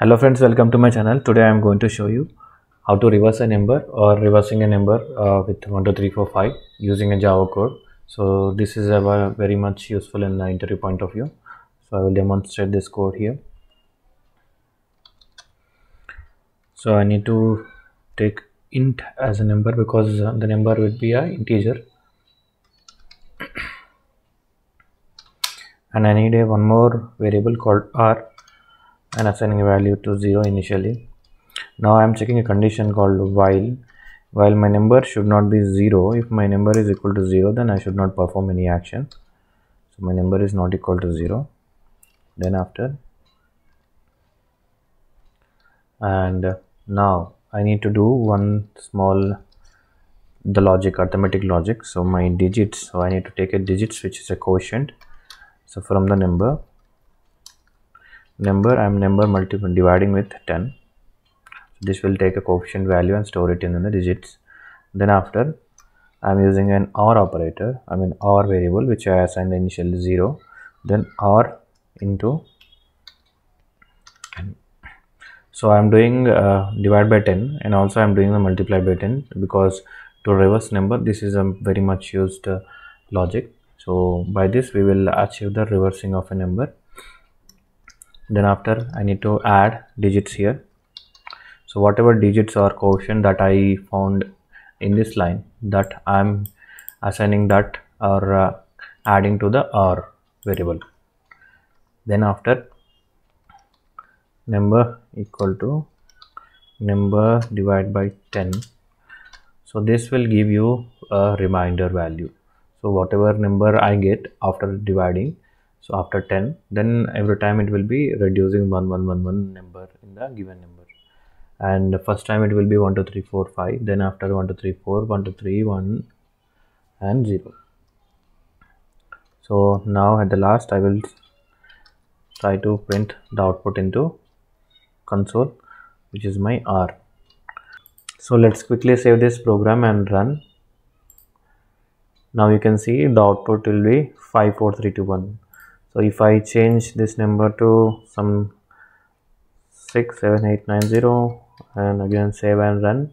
hello friends welcome to my channel. Today i am going to show you how to reverse a number or reversing a number uh, with 1 2 3 4 5 using a java code. So this is a very much useful in the interview point of view. So i will demonstrate this code here. So i need to take int as a number because the number will be a integer. And i need a one more variable called r and assigning a value to 0 initially. Now i am checking a condition called while. While my number should not be 0 if my number is equal to 0 then i should not perform any action. So my number is not equal to 0 then after and now i need to do one small the logic arithmetic logic. So my digits so i need to take a digits which is a quotient. So from the number number i am number multiple dividing with 10 this will take a coefficient value and store it in the digits. Then after i am using an or operator i mean or variable which i assigned initially 0 then or into so i am doing uh, divide by 10 and also i am doing the multiply by 10 because to reverse number this is a very much used uh, logic. So by this we will achieve the reversing of a number then after I need to add digits here. So whatever digits or quotient that I found in this line that I'm assigning that or uh, adding to the R variable. Then after number equal to number divided by 10 so this will give you a reminder value. So whatever number I get after dividing so after 10 then every time it will be reducing 1 1 1 1 number in the given number. And the first time it will be 1 2 3 4 5 then after 1 2 3 4 1 2 3 1 and 0 so now at the last i will try to print the output into console which is my r. So let's quickly save this program and run. Now you can see the output will be 54321 so if I change this number to some 67890 and again save and run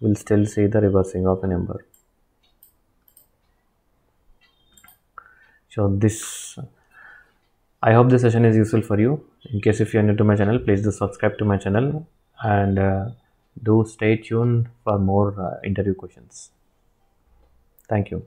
we'll still see the reversing of a number. So this I hope this session is useful for you. In case if you are new to my channel please do subscribe to my channel and uh, do stay tuned for more uh, interview questions. Thank you